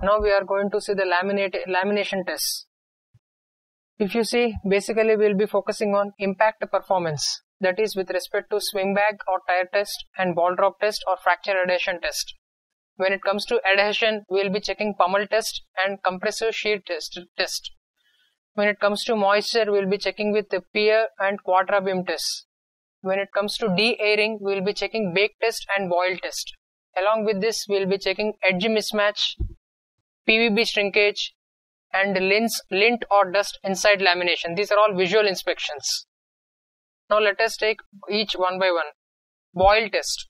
Now we are going to see the laminate, lamination tests. If you see, basically we'll be focusing on impact performance. That is with respect to swing bag or tire test and ball drop test or fracture adhesion test. When it comes to adhesion, we'll be checking pummel test and compressive shear test. test. When it comes to moisture, we'll be checking with the pier and quadra beam test. When it comes to de-airing, we'll be checking bake test and boil test. Along with this, we'll be checking edge mismatch, PVB shrinkage, and lint, lint or dust inside lamination. These are all visual inspections. Now let us take each one by one. Boil test.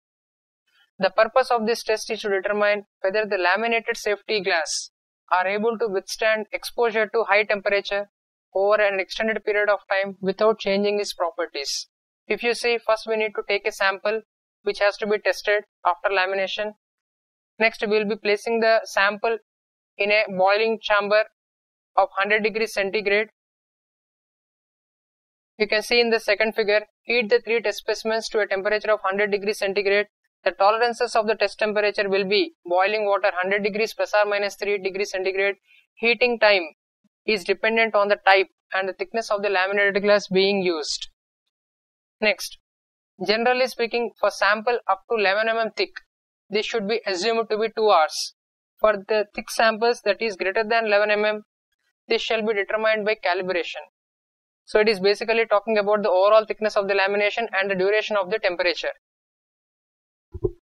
The purpose of this test is to determine whether the laminated safety glass are able to withstand exposure to high temperature over an extended period of time without changing its properties. If you see, first we need to take a sample which has to be tested after lamination. Next, we will be placing the sample in a boiling chamber of 100 degrees centigrade. You can see in the second figure, heat the three test specimens to a temperature of 100 degrees centigrade. The tolerances of the test temperature will be boiling water 100 degrees plus or minus 3 degrees centigrade. Heating time is dependent on the type and the thickness of the laminated glass being used. Next, generally speaking, for sample up to 11 mm thick, this should be assumed to be 2 hours. For the thick samples that is greater than 11 mm, this shall be determined by calibration. So it is basically talking about the overall thickness of the lamination and the duration of the temperature.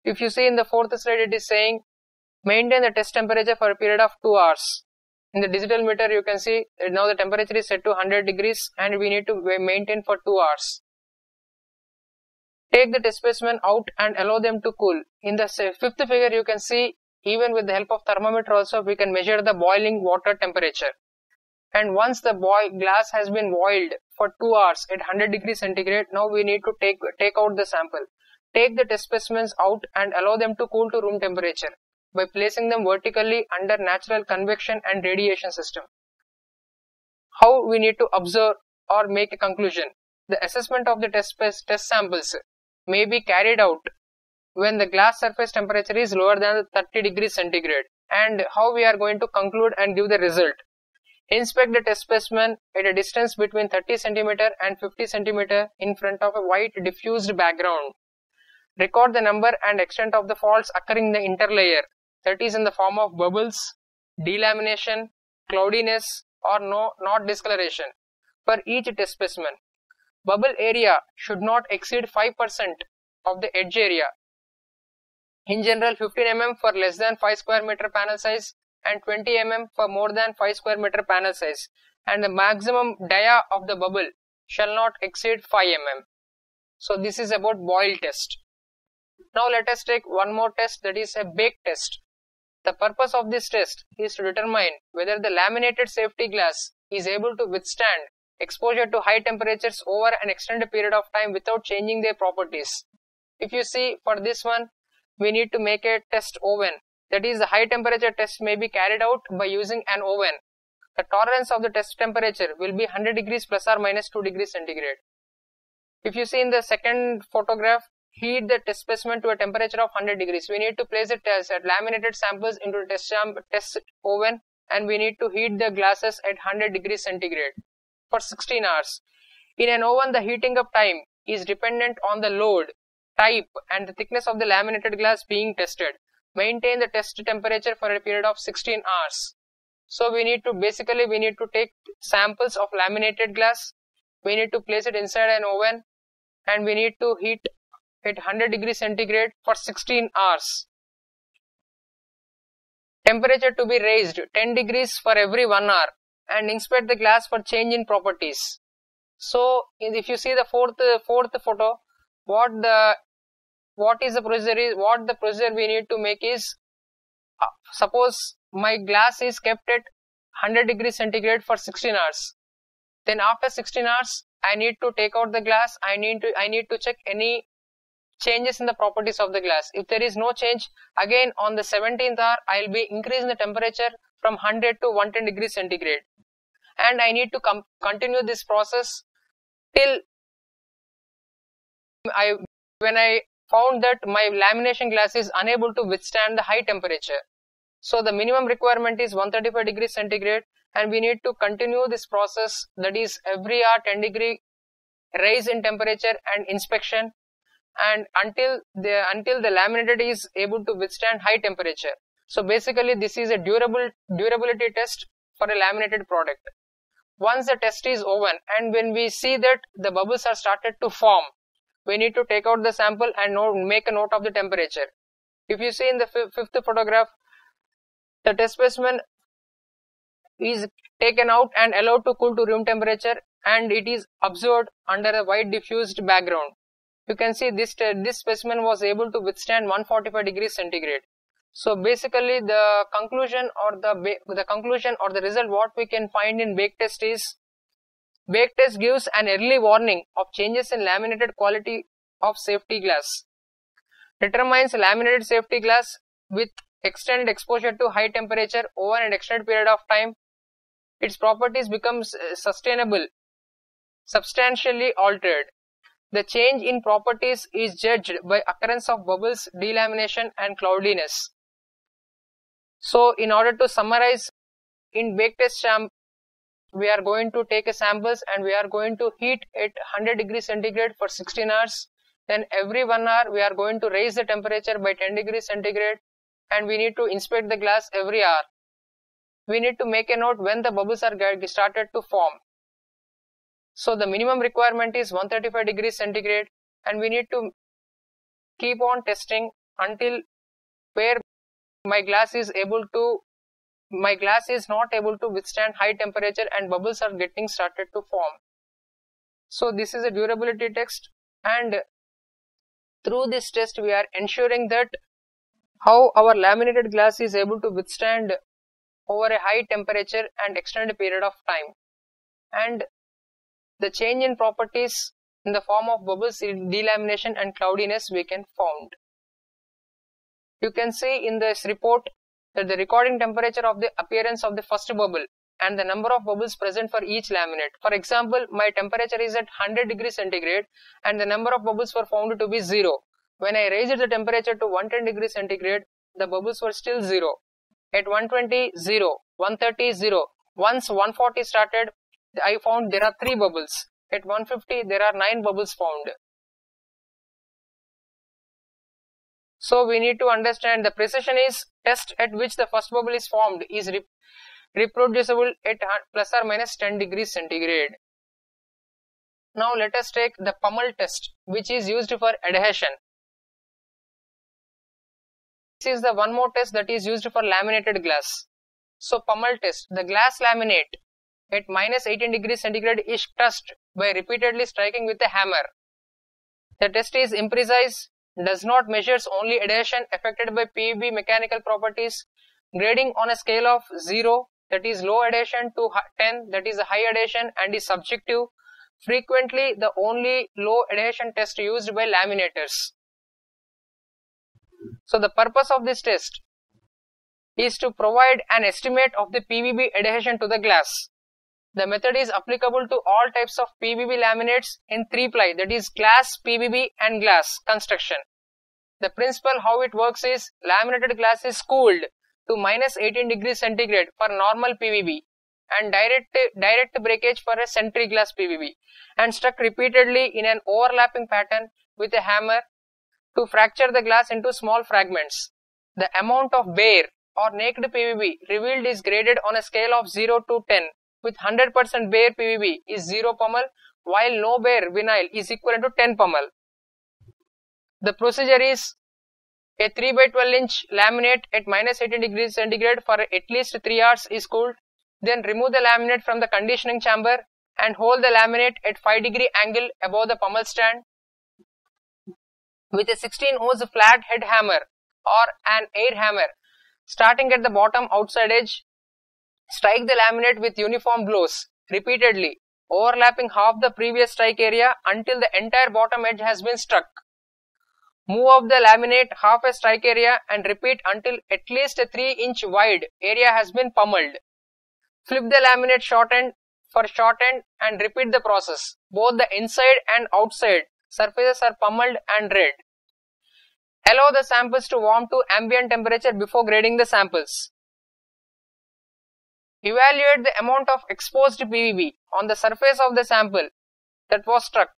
If you see in the fourth slide, it is saying maintain the test temperature for a period of 2 hours. In the digital meter, you can see now the temperature is set to 100 degrees and we need to maintain for 2 hours. Take the test specimen out and allow them to cool. In the fifth figure, you can see even with the help of thermometer also we can measure the boiling water temperature. And once the glass has been boiled for 2 hours at 100 degrees centigrade now we need to take take out the sample. Take the test specimens out and allow them to cool to room temperature by placing them vertically under natural convection and radiation system. How we need to observe or make a conclusion? The assessment of the test, test samples may be carried out when the glass surface temperature is lower than 30 degrees centigrade and how we are going to conclude and give the result Inspect the test specimen at a distance between 30 centimeter and 50 centimeter in front of a white diffused background. Record the number and extent of the faults occurring in the interlayer that is in the form of bubbles, delamination, cloudiness or no not discoloration for each test specimen. Bubble area should not exceed 5% of the edge area. In general 15 mm for less than 5 square meter panel size and 20 mm for more than 5 square meter panel size and the maximum dia of the bubble shall not exceed 5 mm. So this is about boil test. Now let us take one more test that is a bake test. The purpose of this test is to determine whether the laminated safety glass is able to withstand exposure to high temperatures over an extended period of time without changing their properties. If you see for this one, we need to make a test oven that is, the high temperature test may be carried out by using an oven. The tolerance of the test temperature will be 100 degrees plus or minus 2 degrees centigrade. If you see in the second photograph, heat the test specimen to a temperature of 100 degrees. We need to place the test at laminated samples into a test, test oven and we need to heat the glasses at 100 degrees centigrade for 16 hours. In an oven, the heating up time is dependent on the load, type and the thickness of the laminated glass being tested maintain the test temperature for a period of 16 hours. So we need to basically we need to take samples of laminated glass, we need to place it inside an oven and we need to heat it 100 degree centigrade for 16 hours. Temperature to be raised 10 degrees for every 1 hour and inspect the glass for change in properties. So if you see the fourth fourth photo, what the what is the procedure is what the procedure we need to make is uh, suppose my glass is kept at 100 degrees centigrade for 16 hours. Then after 16 hours i need to take out the glass. I need to i need to check any changes in the properties of the glass. If there is no change again on the 17th hour i'll be increasing the temperature from 100 to 110 degrees centigrade. And i need to continue this process till i when i found that my lamination glass is unable to withstand the high temperature. So the minimum requirement is 135 degrees centigrade and we need to continue this process that is every hour 10 degree rise in temperature and inspection and until the until the laminated is able to withstand high temperature. So basically this is a durable durability test for a laminated product. Once the test is over and when we see that the bubbles are started to form, we need to take out the sample and make a note of the temperature. If you see in the fifth photograph, the test specimen is taken out and allowed to cool to room temperature and it is observed under a white diffused background. You can see this, this specimen was able to withstand 145 degrees centigrade. So basically the conclusion or the, the conclusion or the result what we can find in bake test is bake test gives an early warning of changes in laminated quality of safety glass. Determines laminated safety glass with extended exposure to high temperature over an extended period of time, its properties becomes sustainable, substantially altered. The change in properties is judged by occurrence of bubbles, delamination and cloudiness. So, in order to summarize, in bake test sham, we are going to take a samples and we are going to heat it 100 degrees centigrade for 16 hours. Then every one hour we are going to raise the temperature by 10 degrees centigrade and we need to inspect the glass every hour. We need to make a note when the bubbles are started to form. So the minimum requirement is 135 degrees centigrade and we need to keep on testing until where my glass is able to my glass is not able to withstand high temperature and bubbles are getting started to form. So this is a durability test and through this test we are ensuring that how our laminated glass is able to withstand over a high temperature and extended period of time and the change in properties in the form of bubbles delamination and cloudiness we can found you can see in this report that the recording temperature of the appearance of the first bubble and the number of bubbles present for each laminate. For example, my temperature is at 100 degrees centigrade and the number of bubbles were found to be 0. When I raised the temperature to 110 degrees centigrade, the bubbles were still 0. At 120, 0. 130, 0. Once 140 started, I found there are 3 bubbles. At 150, there are 9 bubbles found. So we need to understand the precision is test at which the first bubble is formed is re reproducible at plus or minus 10 degrees centigrade. Now let us take the pummel test which is used for adhesion. This is the one more test that is used for laminated glass. So pummel test, the glass laminate at minus 18 degrees centigrade is touched by repeatedly striking with a hammer. The test is imprecise, does not measures only adhesion affected by PVB mechanical properties. Grading on a scale of 0 that is low adhesion to 10 that is high adhesion and is subjective. Frequently the only low adhesion test used by laminators. So the purpose of this test is to provide an estimate of the PVB adhesion to the glass. The method is applicable to all types of PVB laminates in 3 ply that is glass, PVB and glass construction. The principle how it works is laminated glass is cooled to minus 18 degrees centigrade for normal PVB and direct, direct breakage for a SentryGlas PVB and struck repeatedly in an overlapping pattern with a hammer to fracture the glass into small fragments. The amount of bare or naked PVB revealed is graded on a scale of 0 to 10 with 100% bare PVB is 0 pummel while no bare vinyl is equivalent to 10 pummel. The procedure is a 3 by 12 inch laminate at minus 18 degrees centigrade for at least 3 hours is cooled. Then remove the laminate from the conditioning chamber and hold the laminate at 5 degree angle above the pummel stand with a 16 oz flat head hammer or an air hammer starting at the bottom outside edge strike the laminate with uniform blows repeatedly overlapping half the previous strike area until the entire bottom edge has been struck move up the laminate half a strike area and repeat until at least a 3 inch wide area has been pummeled flip the laminate short end for short end and repeat the process both the inside and outside surfaces are pummeled and red. Allow the samples to warm to ambient temperature before grading the samples. Evaluate the amount of exposed PVB on the surface of the sample that was struck.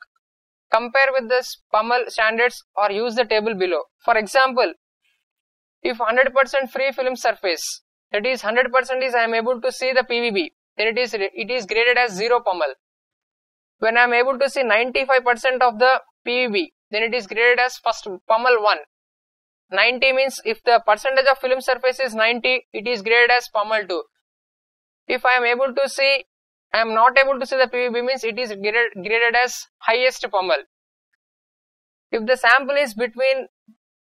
Compare with the pummel standards or use the table below. For example, if 100% free film surface, that is 100% is I am able to see the PVB, then it is it is graded as 0 pummel. When I am able to see 95% of the PVB, then it is graded as first pummel 1. 90 means if the percentage of film surface is 90, it is graded as pummel 2. If I am able to see, I am not able to see the PVB means it is graded, graded as highest pummel. If the sample is between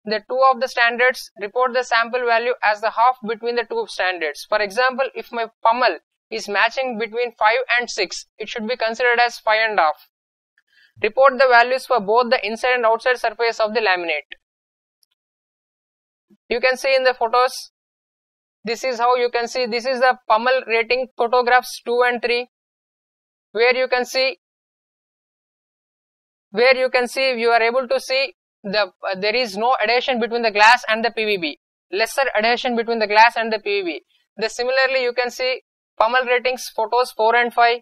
the two of the standards, report the sample value as the half between the two standards. For example, if my pummel is matching between 5 and 6, it should be considered as 5 and half. Report the values for both the inside and outside surface of the laminate. You can see in the photos, this is how you can see, this is the pummel rating photographs 2 and 3, where you can see, where you can see, you are able to see the uh, there is no adhesion between the glass and the PVB, lesser adhesion between the glass and the PVB. The similarly you can see pummel ratings photos 4 and 5,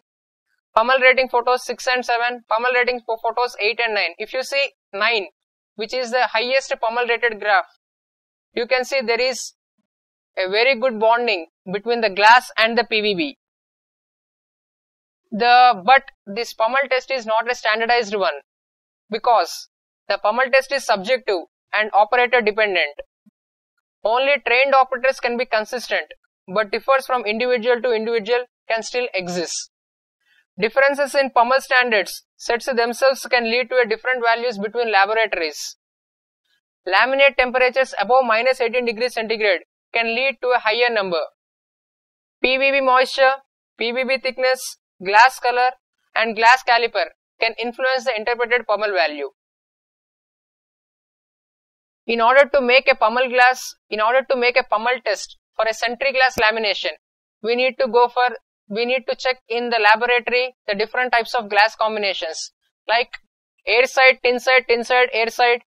pummel rating photos 6 and 7, pummel rating photos 8 and 9. If you see 9, which is the highest pummel rated graph, you can see there is a very good bonding between the glass and the PVB. The but this pummel test is not a standardized one because the pummel test is subjective and operator dependent. Only trained operators can be consistent but differs from individual to individual can still exist. Differences in pummel standards sets themselves can lead to a different values between laboratories. Laminate temperatures above minus 18 degrees centigrade can lead to a higher number. PVB moisture, PVB thickness, glass color and glass caliper can influence the interpreted pummel value. In order to make a pummel glass, in order to make a pummel test for a SentryGlas lamination, we need to go for, we need to check in the laboratory the different types of glass combinations like air side, tin side, tin side, air side,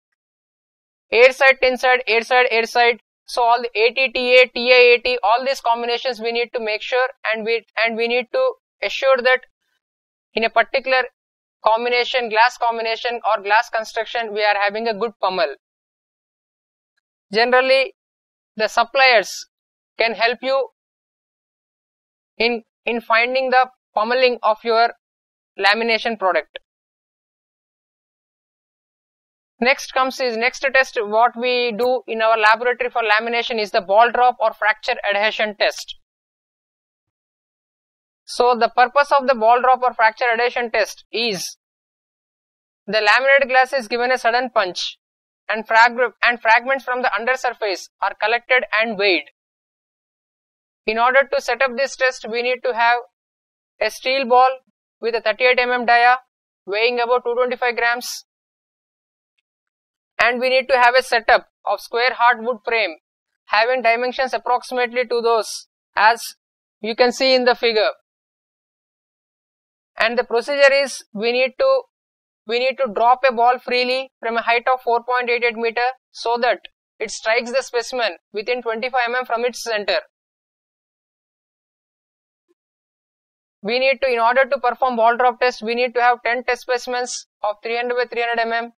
So all the ATTA, TAAT, all these combinations we need to make sure and we, and we need to assure that in a particular combination, glass combination or glass construction, we are having a good pummel. Generally, the suppliers can help you in, in finding the pummeling of your lamination product. Next comes is next test what we do in our laboratory for lamination is the ball drop or fracture adhesion test. So the purpose of the ball drop or fracture adhesion test is the laminated glass is given a sudden punch and, frag and fragments from the undersurface are collected and weighed. In order to set up this test, we need to have a steel ball with a 38 mm dia weighing about 225 grams and we need to have a setup of square hardwood frame having dimensions approximately to those as you can see in the figure and the procedure is we need to we need to drop a ball freely from a height of 4.88 meter so that it strikes the specimen within 25 mm from its center. We need to, in order to perform ball drop test, we need to have 10 test specimens of 300 by 300 mm.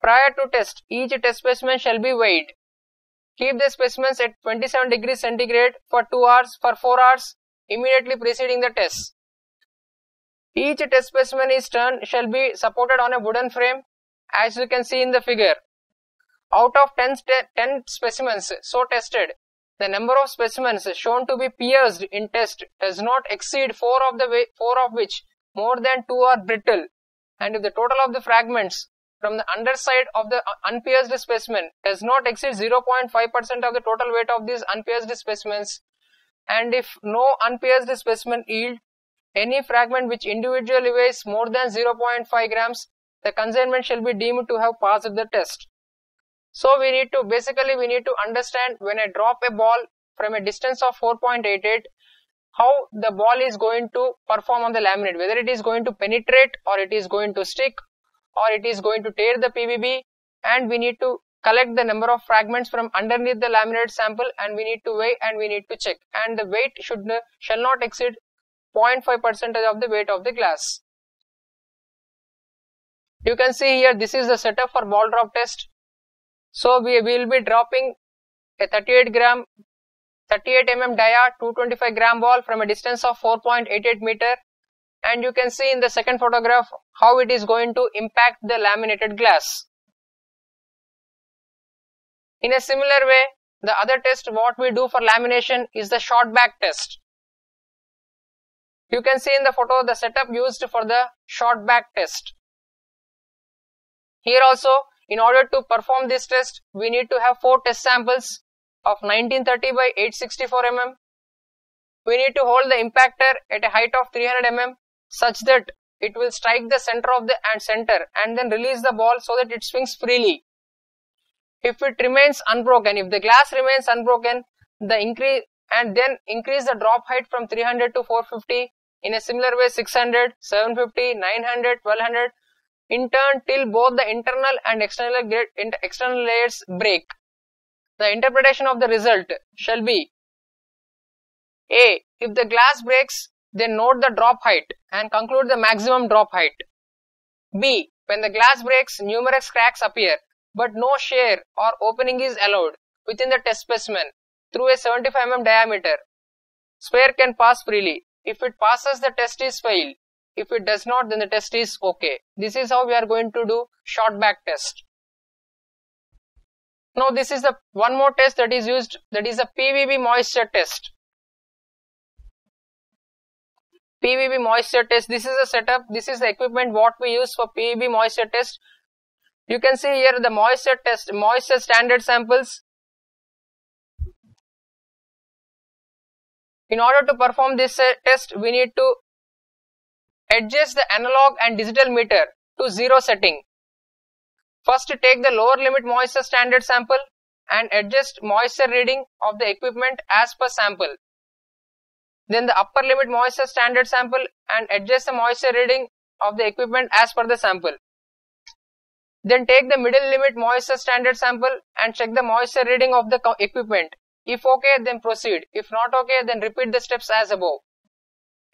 Prior to test, each test specimen shall be weighed. Keep the specimens at 27 degrees centigrade for 2 hours, for 4 hours, immediately preceding the test. Each test specimen is turned shall be supported on a wooden frame as you can see in the figure. Out of 10, 10 specimens so tested, the number of specimens shown to be pierced in test does not exceed 4 of the 4 of which more than 2 are brittle and if the total of the fragments from the underside of the uh, unpierced specimen does not exceed 0.5% of the total weight of these unpierced specimens and if no unpierced specimen yield any fragment which individually weighs more than 0.5 grams, the consignment shall be deemed to have passed the test. So we need to, basically we need to understand when I drop a ball from a distance of 4.88, how the ball is going to perform on the laminate, whether it is going to penetrate or it is going to stick or it is going to tear the PVB and we need to collect the number of fragments from underneath the laminated sample and we need to weigh and we need to check and the weight should shall not exceed 0.5 percentage of the weight of the glass. You can see here this is the setup for ball drop test. So we will be dropping a 38 gram 38 mm dia 225 gram ball from a distance of 4.88 meter and you can see in the second photograph how it is going to impact the laminated glass. In a similar way, the other test what we do for lamination is the shot bag test. You can see in the photo the setup used for the shot bag test. Here also, in order to perform this test, we need to have four test samples of 1930 by 864 mm. We need to hold the impactor at a height of 300 mm such that it will strike the center of the and center and then release the ball so that it swings freely if it remains unbroken, if the glass remains unbroken, the increase and then increase the drop height from 300 to 450 in a similar way 600, 750, 900, 1200 in turn till both the internal and external, external layers break. The interpretation of the result shall be A. If the glass breaks, then note the drop height and conclude the maximum drop height. B. When the glass breaks, numerous cracks appear but no shear or opening is allowed within the test specimen through a 75 mm diameter. Sphere can pass freely. If it passes, the test is failed. If it does not, then the test is okay. This is how we are going to do shot bag test. Now this is the one more test that is used that is a PVB moisture test. PVB moisture test. This is a setup. This is the equipment what we use for PVB moisture test. You can see here the moisture test, moisture standard samples. In order to perform this uh, test, we need to adjust the analog and digital meter to zero setting. First, take the lower limit moisture standard sample and adjust moisture reading of the equipment as per sample. Then the upper limit moisture standard sample and adjust the moisture reading of the equipment as per the sample. Then take the middle limit moisture standard sample and check the moisture reading of the equipment. If okay, then proceed. If not okay, then repeat the steps as above.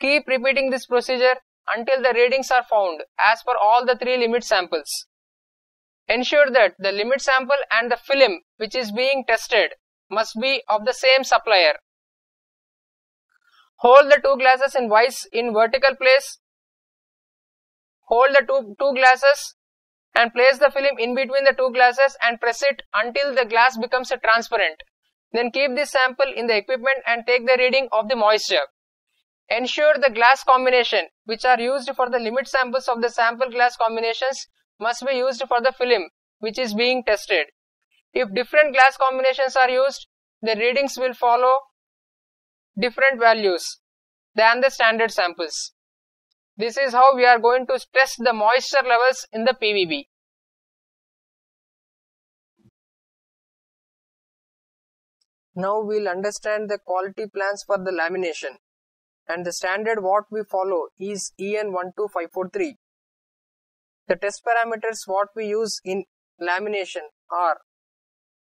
Keep repeating this procedure until the readings are found as per all the three limit samples. Ensure that the limit sample and the film which is being tested must be of the same supplier. Hold the two glasses in vice in vertical place. Hold the two, two glasses and place the film in between the two glasses and press it until the glass becomes transparent. Then keep this sample in the equipment and take the reading of the moisture. Ensure the glass combination which are used for the limit samples of the sample glass combinations must be used for the film which is being tested. If different glass combinations are used, the readings will follow different values than the standard samples. This is how we are going to test the moisture levels in the PVB. Now we'll understand the quality plans for the lamination and the standard what we follow is EN 12543. The test parameters what we use in lamination are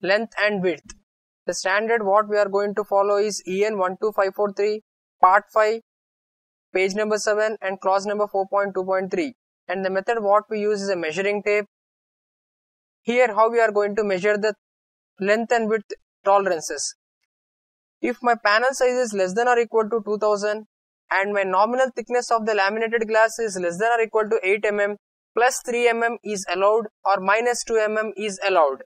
length and width. The standard what we are going to follow is EN 12543 part 5 page number 7 and clause number 4.2.3 and the method what we use is a measuring tape. Here how we are going to measure the length and width tolerances. If my panel size is less than or equal to 2000 and my nominal thickness of the laminated glass is less than or equal to 8 mm plus 3 mm is allowed or minus 2 mm is allowed.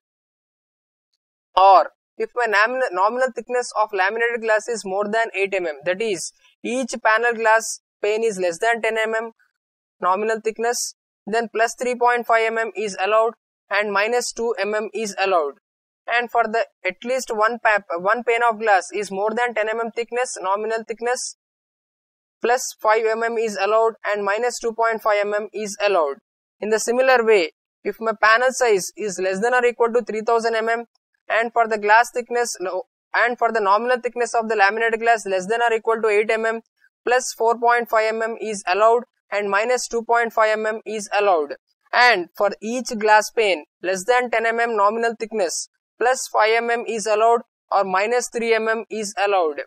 Or if my nominal thickness of laminated glass is more than 8 mm that is each panel glass pane is less than 10 mm nominal thickness then plus 3.5 mm is allowed and minus 2 mm is allowed. And for the at least one pap, one pane of glass is more than 10 mm thickness nominal thickness plus 5 mm is allowed and minus 2.5 mm is allowed. In the similar way if my panel size is less than or equal to 3000 mm and for the glass thickness and for the nominal thickness of the laminated glass less than or equal to 8 mm plus 4.5 mm is allowed and minus 2.5 mm is allowed. And for each glass pane less than 10 mm nominal thickness plus 5 mm is allowed or minus 3 mm is allowed.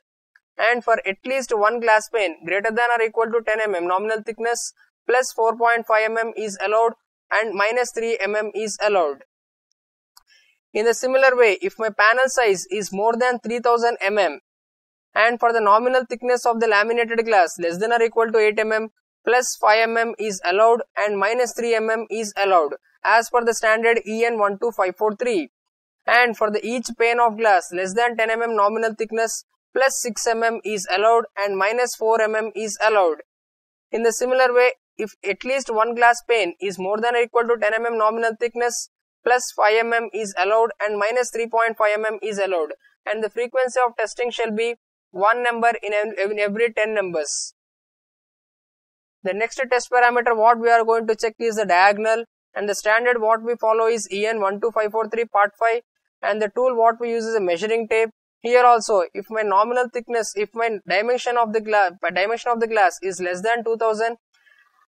And for at least one glass pane greater than or equal to 10 mm nominal thickness plus 4.5 mm is allowed and minus 3 mm is allowed. In a similar way, if my panel size is more than 3000 mm and for the nominal thickness of the laminated glass less than or equal to 8 mm plus 5 mm is allowed and minus 3 mm is allowed as per the standard EN 12543 and for the each pane of glass less than 10 mm nominal thickness plus 6 mm is allowed and minus 4 mm is allowed. In the similar way, if at least one glass pane is more than or equal to 10 mm nominal thickness plus 5 mm is allowed and minus 3.5 mm is allowed and the frequency of testing shall be one number in, every 10 numbers. The next test parameter what we are going to check is the diagonal and the standard what we follow is EN 12543 part 5 and the tool what we use is a measuring tape. Here also if my nominal thickness, if my dimension of the glass, dimension of the glass is less than 2000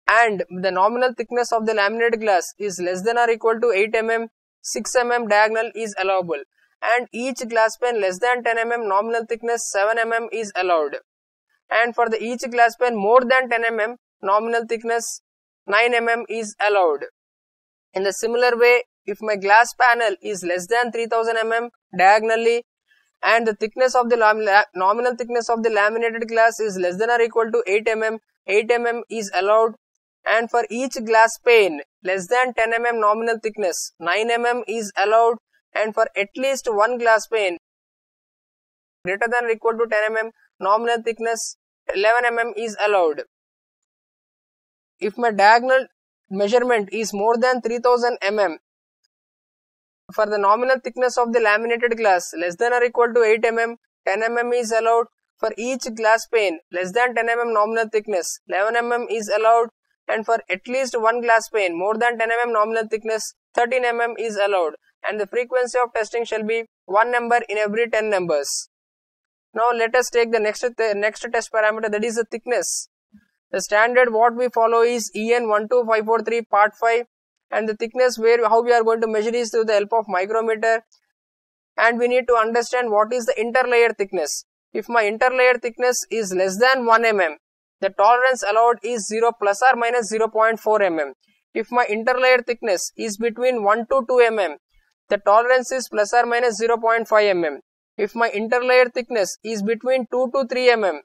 and the nominal thickness of the laminated glass is less than or equal to 8 mm, 6 mm diagonal is allowable and each glass pane less than 10 mm nominal thickness 7 mm is allowed and for the each glass pane more than 10 mm nominal thickness 9 mm is allowed. In the similar way if my glass panel is less than 3000 mm diagonally and the thickness of the nominal thickness of the laminated glass is less than or equal to 8 mm, 8 mm is allowed and for each glass pane less than 10 mm nominal thickness 9 mm is allowed and for at least one glass pane greater than or equal to 10 mm nominal thickness 11 mm is allowed. If my diagonal measurement is more than 3000 mm for the nominal thickness of the laminated glass less than or equal to 8 mm 10 mm is allowed for each glass pane less than 10 mm nominal thickness 11 mm is allowed and for at least one glass pane more than 10 mm nominal thickness 13 mm is allowed and the frequency of testing shall be one number in every 10 numbers. Now let us take the next, the next test parameter that is the thickness. The standard what we follow is EN 12543 part 5 and the thickness where how we are going to measure is through the help of micrometer and we need to understand what is the interlayer thickness. If my interlayer thickness is less than 1 mm, the tolerance allowed is 0 plus or minus 0.4 mm. If my interlayer thickness is between 1 to 2 mm, the tolerance is plus or minus 0.5 mm. If my interlayer thickness is between 2 to 3 mm,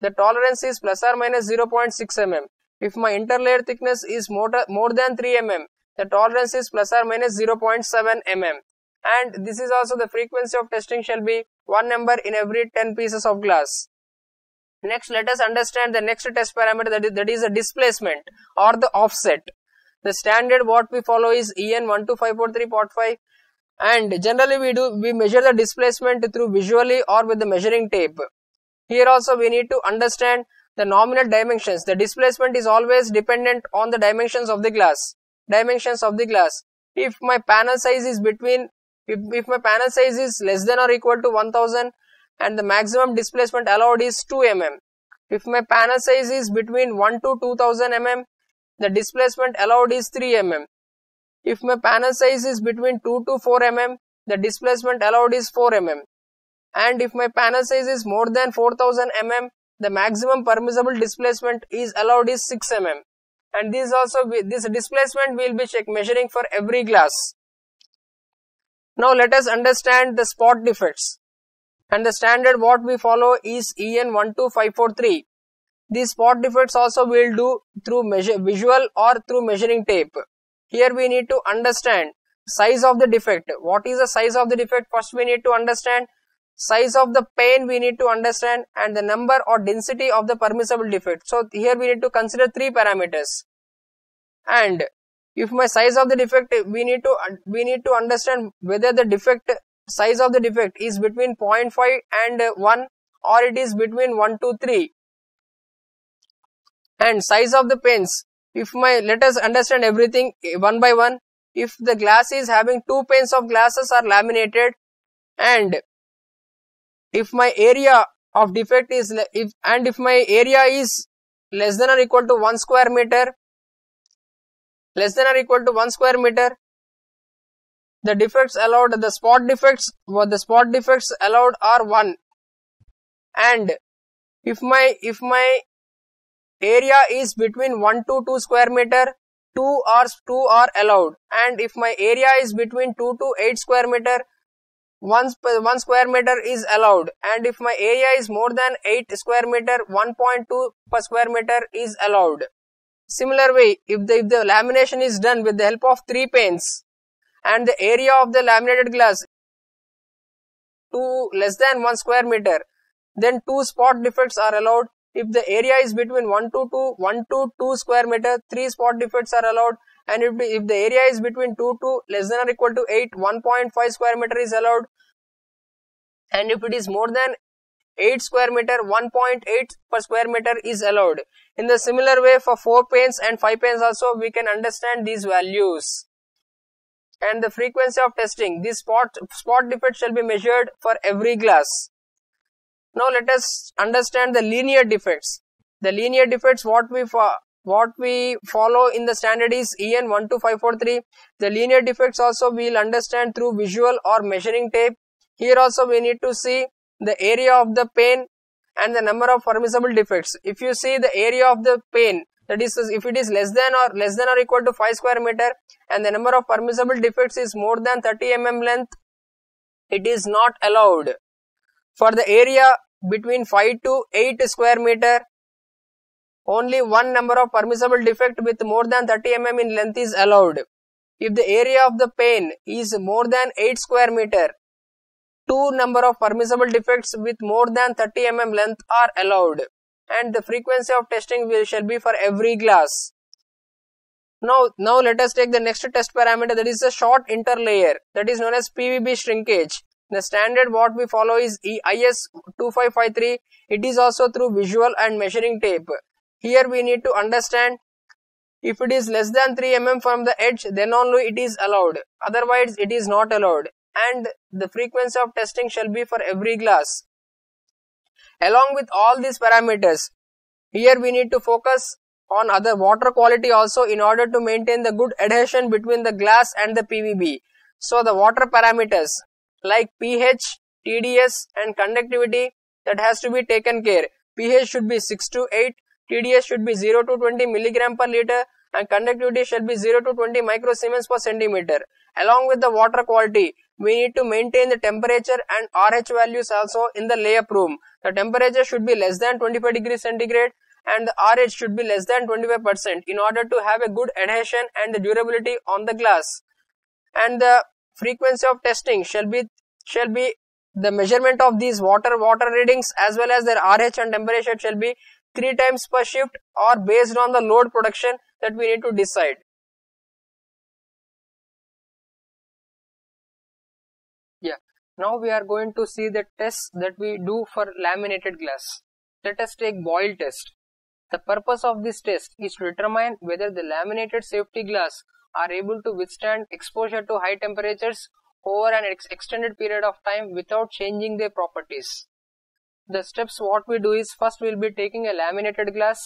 the tolerance is plus or minus 0.6 mm. If my interlayer thickness is more, more than 3 mm, the tolerance is plus or minus 0.7 mm. And this is also the frequency of testing shall be one number in every 10 pieces of glass. Next, let us understand the next test parameter that is, that is the displacement or the offset. The standard what we follow is EN 12543.5 and generally we do we measure the displacement through visually or with the measuring tape. Here also we need to understand the nominal dimensions. The displacement is always dependent on the dimensions of the glass. Dimensions of the glass. If my panel size is between if, if my panel size is less than or equal to 1000 and the maximum displacement allowed is 2 mm. If my panel size is between 1 to 2000 mm, the displacement allowed is 3 mm. If my panel size is between 2 to 4 mm, the displacement allowed is 4 mm. And if my panel size is more than 4000 mm, the maximum permissible displacement is allowed is 6 mm. And this also, this displacement will be check measuring for every glass. Now let us understand the spot defects. And the standard what we follow is EN 12543. These spot defects also we will do through measure, visual or through measuring tape. Here we need to understand size of the defect. What is the size of the defect? First we need to understand size of the pane we need to understand and the number or density of the permissible defect. So here we need to consider three parameters. And if my size of the defect we need to we need to understand whether the defect size of the defect is between 0.5 and 1 or it is between 1 to 3 and size of the panes if my let us understand everything eh, one by one. If the glass is having two panes of glasses are laminated and if my area of defect is if and if my area is less than or equal to 1 square meter less than or equal to 1 square meter the defects allowed the spot defects the spot defects allowed are 1 and if my if my area is between 1 to 2 square meter 2 or 2 are allowed. And if my area is between 2 to 8 square meter 1, 1 square meter is allowed. And if my area is more than 8 square meter 1.2 per square meter is allowed. Similar way if the, if the lamination is done with the help of 3 panes and the area of the laminated glass to less than 1 square meter then two spot defects are allowed. If the area is between 1 to 2 1 to 2 square meter three spot defects are allowed. And if, if the area is between 2 to less than or equal to 8 1.5 square meter is allowed. And if it is more than 8 square meter 1.8 per square meter is allowed. In the similar way for 4 panes and 5 panes also we can understand these values and the frequency of testing this spot spot defect shall be measured for every glass now let us understand the linear defects. The linear defects what we what we follow in the standard is EN 12543. The linear defects also we will understand through visual or measuring tape. Here also we need to see the area of the pane and the number of permissible defects. If you see the area of the pane that is if it is less than or less than or equal to 5 square meter and the number of permissible defects is more than 30 mm length, it is not allowed for the area between 5 to 8 square meter, only one number of permissible defect with more than 30 mm in length is allowed. If the area of the pane is more than 8 square meter, two number of permissible defects with more than 30 mm length are allowed and the frequency of testing will shall be for every glass. Now, now let us take the next test parameter that is the short interlayer that is known as PVB shrinkage. The standard what we follow is IS 2553. It is also through visual and measuring tape. Here we need to understand if it is less than 3 mm from the edge then only it is allowed. Otherwise it is not allowed and the frequency of testing shall be for every glass. Along with all these parameters, here we need to focus on other water quality also in order to maintain the good adhesion between the glass and the PVB. So the water parameters like pH, TDS and conductivity that has to be taken care. pH should be 6 to 8, TDS should be 0 to 20 milligram per liter and conductivity shall be 0 to 20 microsiemens per centimeter. Along with the water quality, we need to maintain the temperature and RH values also in the layup room. The temperature should be less than 25 degrees centigrade and the RH should be less than 25% in order to have a good adhesion and the durability on the glass. And the frequency of testing shall be shall be the measurement of these water water readings as well as their RH and temperature shall be three times per shift or based on the load production that we need to decide. Now we are going to see the tests that we do for laminated glass. Let us take boil test. The purpose of this test is to determine whether the laminated safety glass are able to withstand exposure to high temperatures over an ex extended period of time without changing their properties. The steps what we do is first we will be taking a laminated glass.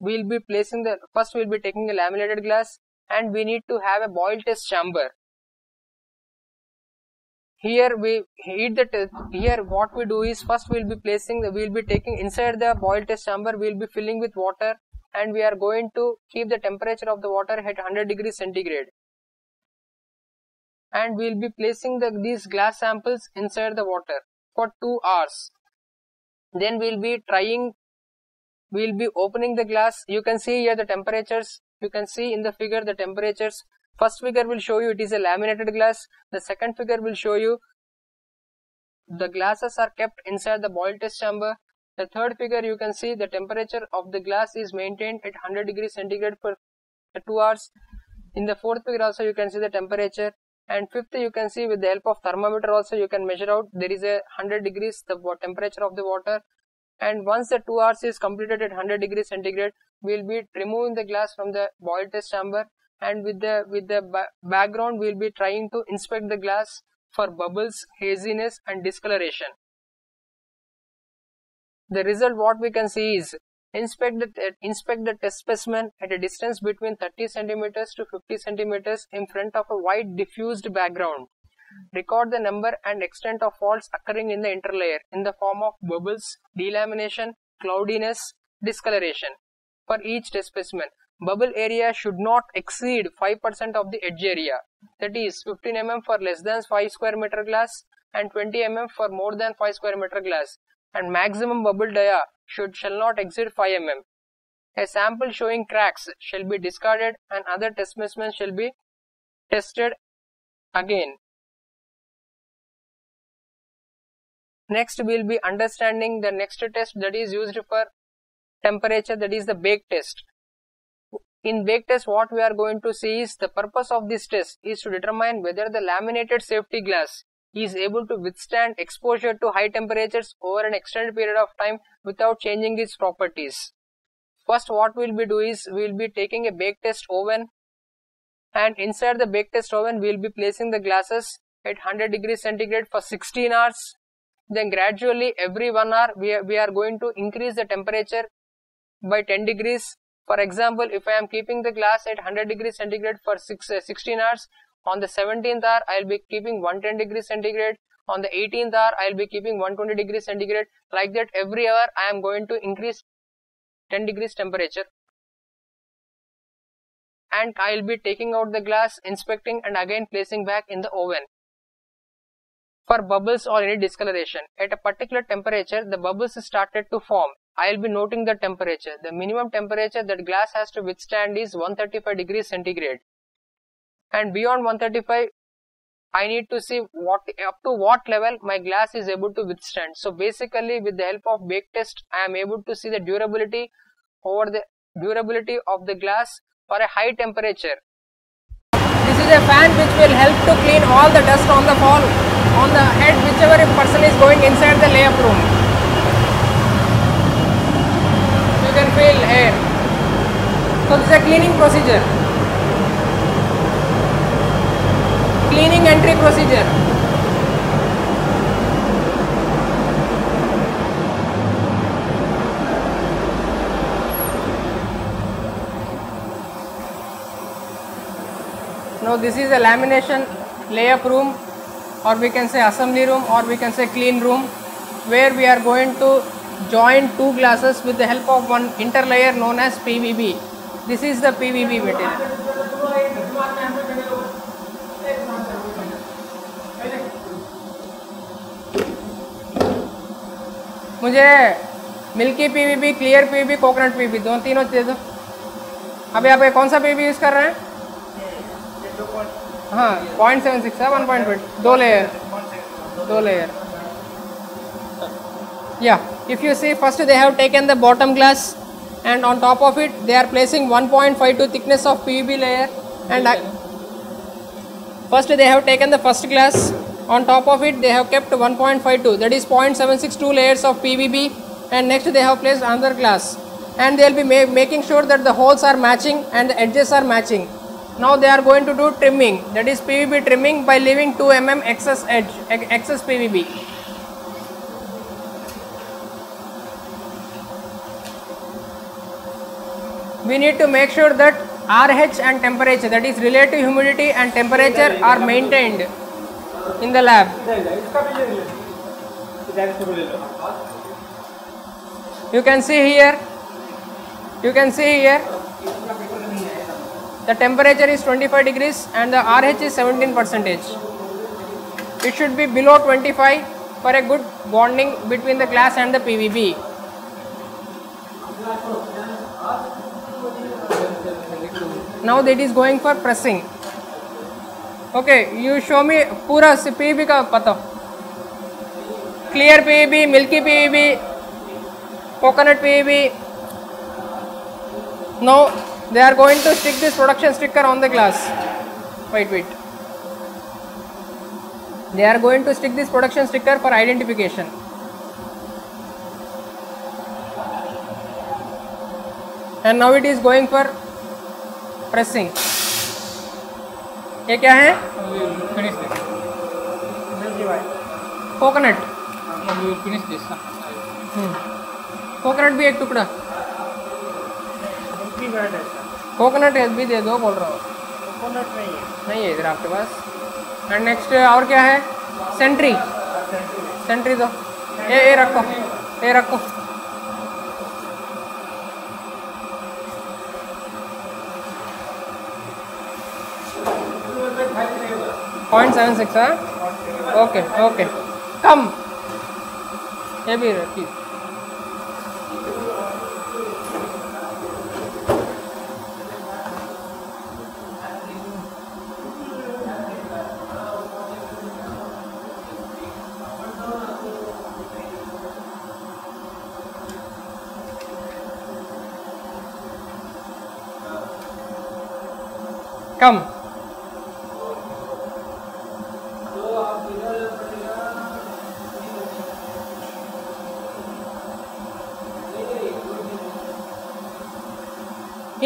We will be placing the first we will be taking a laminated glass and we need to have a boil test chamber. Here we heat the test. Here what we do is first we will be placing the we will be taking inside the boil test chamber we will be filling with water and we are going to keep the temperature of the water at 100 degrees centigrade. And we will be placing the, these glass samples inside the water for 2 hours. Then we will be trying we will be opening the glass. You can see here the temperatures. You can see in the figure the temperatures first figure will show you it is a laminated glass. The second figure will show you the glasses are kept inside the boil test chamber. The third figure you can see the temperature of the glass is maintained at 100 degrees centigrade for 2 hours. In the fourth figure also you can see the temperature. And fifth you can see with the help of thermometer also you can measure out there is a 100 degrees the temperature of the water. And once the 2 hours is completed at 100 degrees centigrade we will be removing the glass from the boil test chamber and with the with the ba background we will be trying to inspect the glass for bubbles haziness and discoloration the result what we can see is Inspect the, inspect the test specimen at a distance between 30 centimeters to 50 centimeters in front of a white diffused background. Record the number and extent of faults occurring in the interlayer in the form of bubbles, delamination, cloudiness, discoloration. For each test specimen, bubble area should not exceed 5% of the edge area. That is 15 mm for less than 5 square meter glass and 20 mm for more than 5 square meter glass and maximum bubble dia should shall not exceed 5 mm. A sample showing cracks shall be discarded and other test specimens shall be tested again. Next we will be understanding the next test that is used for temperature that is the bake test. In bake test what we are going to see is the purpose of this test is to determine whether the laminated safety glass is able to withstand exposure to high temperatures over an extended period of time without changing its properties. First what we will be doing is we will be taking a bake test oven and inside the bake test oven we will be placing the glasses at 100 degrees centigrade for 16 hours. Then gradually every 1 hour we are, we are going to increase the temperature by 10 degrees. For example, if I am keeping the glass at 100 degrees centigrade for six, uh, 16 hours, on the 17th hour I will be keeping 110 degrees centigrade. On the 18th hour I will be keeping 120 degrees centigrade. Like that every hour I am going to increase 10 degrees temperature. And I will be taking out the glass, inspecting and again placing back in the oven. For bubbles or any discoloration, at a particular temperature the bubbles started to form. I will be noting the temperature. The minimum temperature that glass has to withstand is 135 degrees centigrade and beyond 135 I need to see what up to what level my glass is able to withstand. So basically with the help of bake test I am able to see the durability over the durability of the glass for a high temperature. This is a fan which will help to clean all the dust on the fall on the head whichever person is going inside the layup room. Fail है। तो this cleaning procedure cleaning entry procedure no this is a lamination layup room और we can say assembly room और we can say clean room where we are going to join two glasses with the help of one interlayer known as PVB. This is the PVB material. मुझे milky PVB clear PVB coconut PVB दोनों तीनों दे दो अभी आप कौन सा PVB use कर रहे हैं हाँ पॉइंट सेवन सिक्स है वन पॉइंट दो लेयर दो layer yeah if you see first they have taken the bottom glass and on top of it they are placing 1.52 thickness of PVB layer and first they have taken the first glass on top of it they have kept 1.52 that is 0.762 layers of PVB and next they have placed another glass and they will be ma making sure that the holes are matching and the edges are matching. Now they are going to do trimming that is PVB trimming by leaving 2 mm excess edge excess PVB. We need to make sure that RH and temperature that is relative humidity and temperature are maintained in the lab. You can see here, you can see here, the temperature is 25 degrees and the RH is 17 percentage. It should be below 25 for a good bonding between the glass and the PVB. now that is going for pressing. Okay you show me pura peb ka pata. Clear peb milky peb coconut peb now they are going to stick this production sticker on the glass. Wait wait. They are going to stick this production sticker for identification. And now it is going for pressing. ये क्या है? Coconut coconut भी एक टुकड़ा। Coconut भी दे दो, बोल रहा हूँ। कोकोनट नहीं है नहीं है इधर आपके पास। एंड नेक्स्ट और क्या है? सेंट्री सेंट्री दो। ये ये रखो। ये रखो। पॉइंट सेवन सिक्स है ओके ओके कम ये भी रखी कम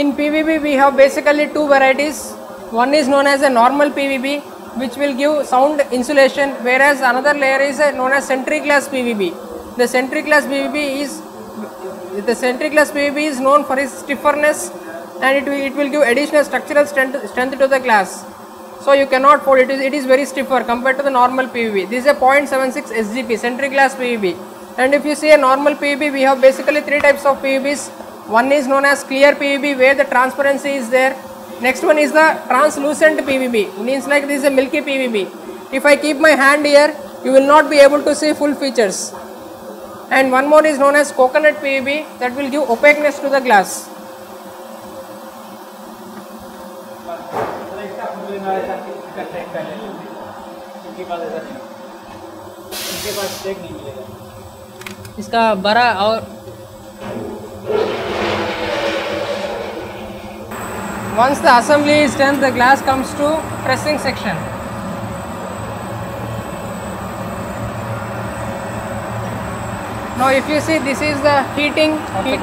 In PVB, we have basically two varieties. One is known as a normal PVB, which will give sound insulation, whereas another layer is known as SentryGlas PVB. The SentryGlas PVB is the SentryGlas PVB is known for its stiffness, and it will, it will give additional structural strength, strength to the glass. So you cannot fold it is it is very stiffer compared to the normal PVB. This is a 0.76 SGP SentryGlas PVB. And if you see a normal PVB, we have basically three types of PVBs. One is known as clear PVB where the transparency is there. Next one is the translucent PVB means like this is a milky PVB. If I keep my hand here, you will not be able to see full features. And one more is known as coconut PVB that will give opaqueness to the glass. इनके पास ऐसा नहीं इनके पास check नहीं मिलेगा इसका बड़ा और Once the assembly is done, the glass comes to pressing section. Now if you see this is the heating heat.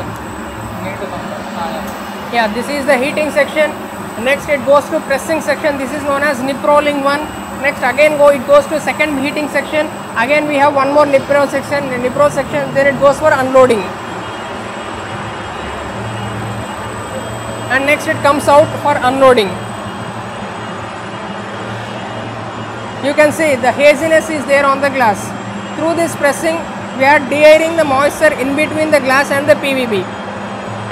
Yeah, this is the heating section. Next it goes to pressing section. This is known as nip rolling one. Next again go it goes to second heating section. Again we have one more nip roll section, nip roll section. Then it goes for unloading. and next it comes out for unloading. You can see the haziness is there on the glass. Through this pressing we are de-airing the moisture in between the glass and the PVB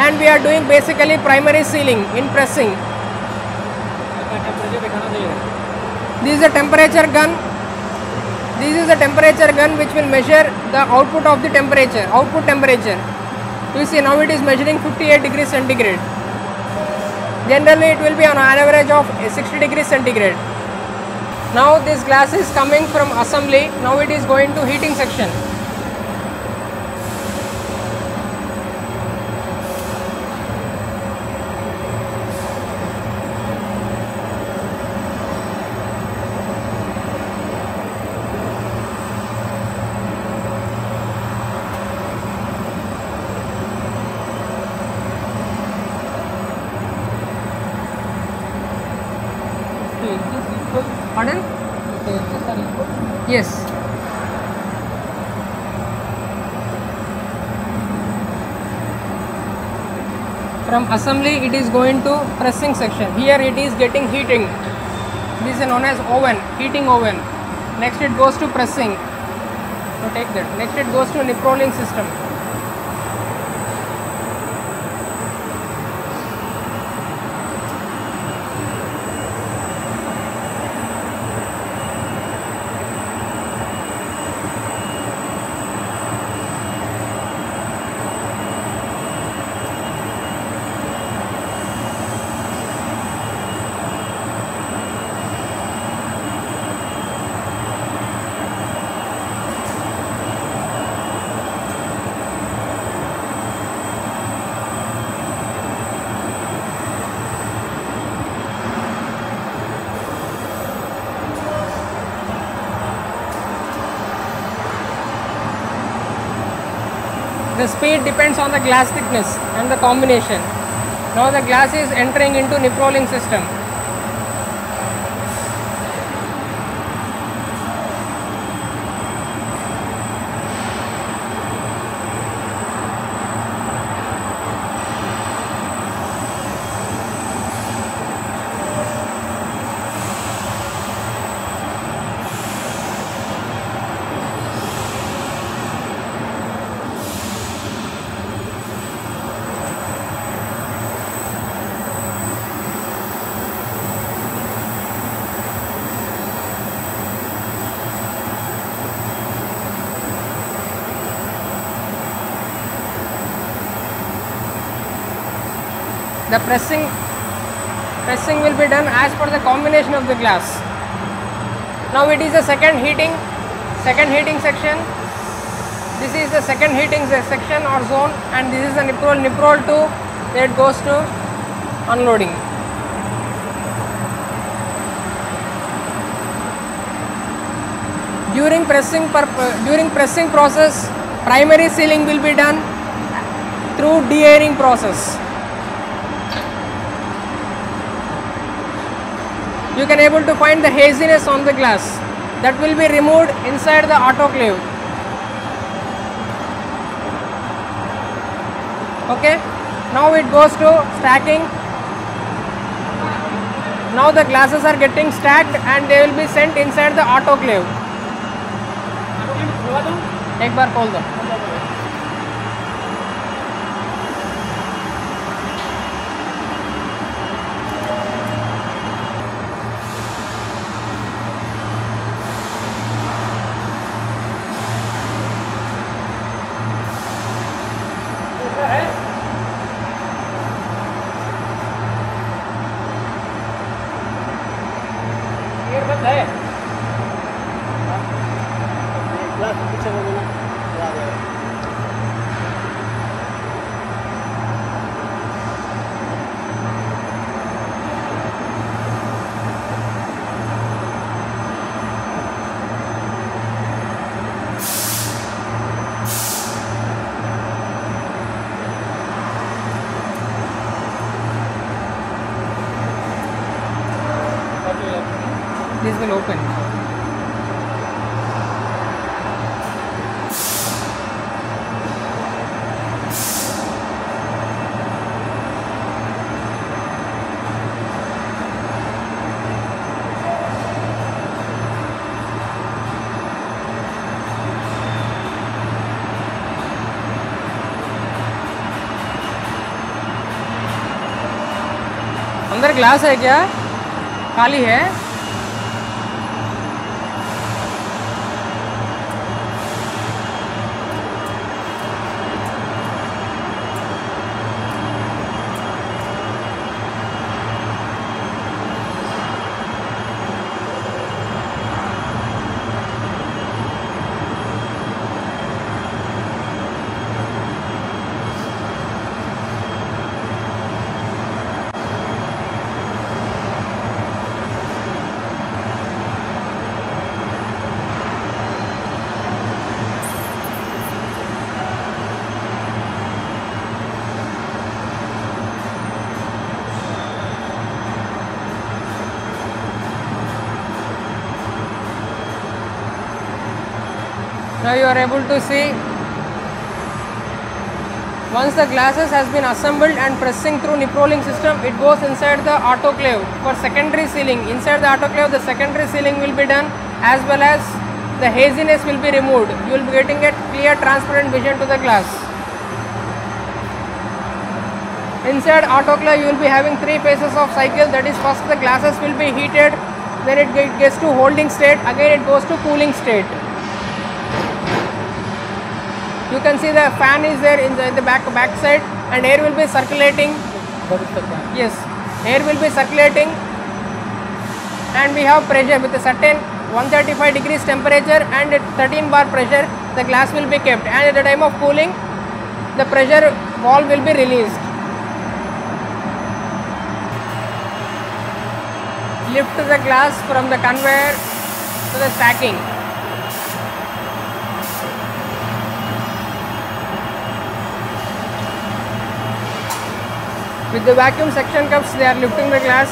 and we are doing basically primary sealing in pressing. This is a temperature gun. This is a temperature gun which will measure the output of the temperature, output temperature. You see now it is measuring 58 degrees centigrade generally it will be on an average of 60 degrees centigrade. Now this glass is coming from assembly. Now it is going to heating section pardon? Yes. From assembly it is going to pressing section. Here it is getting heating. This is known as oven heating oven. Next it goes to pressing. So take that. Next it goes to nip rolling system the speed depends on the glass thickness and the combination. Now the glass is entering into nip rolling system the pressing pressing will be done as per the combination of the glass. Now it is the second heating second heating section. This is the second heating section or zone and this is the nip roll niprol 2 that goes to unloading. During pressing during pressing process primary sealing will be done through de-airing process you can able to find the haziness on the glass. That will be removed inside the autoclave. Okay? Now it goes to stacking. Now the glasses are getting stacked and they will be sent inside the autoclave. Ek bar khol do अंदर glass है क्या? खाली है? Now you are able to see once the glasses has been assembled and pressing through nip rolling system it goes inside the autoclave for secondary sealing. Inside the autoclave the secondary sealing will be done as well as the haziness will be removed. You will be getting a clear transparent vision to the glass. Inside autoclave you will be having three phases of cycle. That is first the glasses will be heated. Then it gets to holding state. Again it goes to cooling state you can see the fan is there in the, in the back back side and air will be circulating. Yes air will be circulating. And we have pressure with a certain 135 degrees temperature and 13 bar pressure the glass will be kept. And at the time of cooling the pressure valve will be released. Lift the glass from the conveyor to the stacking With the vacuum suction cups, they are lifting the glass.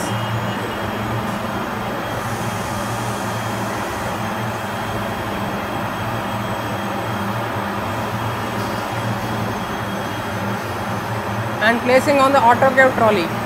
And placing on the autoclave trolley.